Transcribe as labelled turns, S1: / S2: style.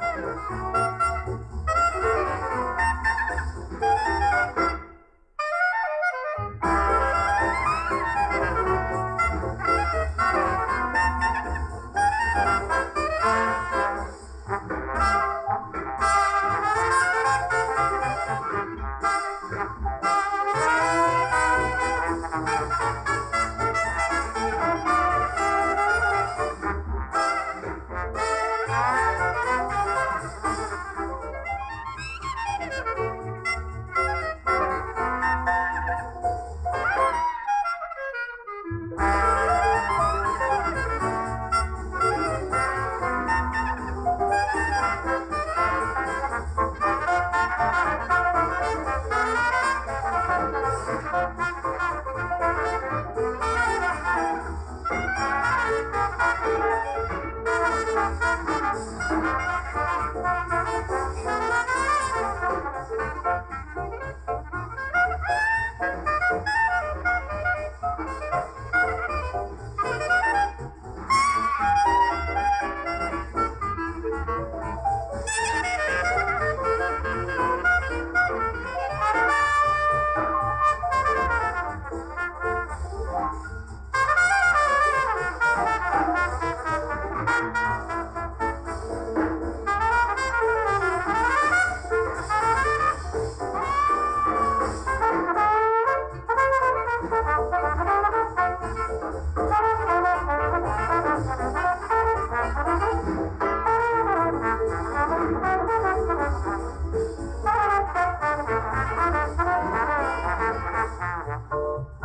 S1: Música Thank you. Thank you.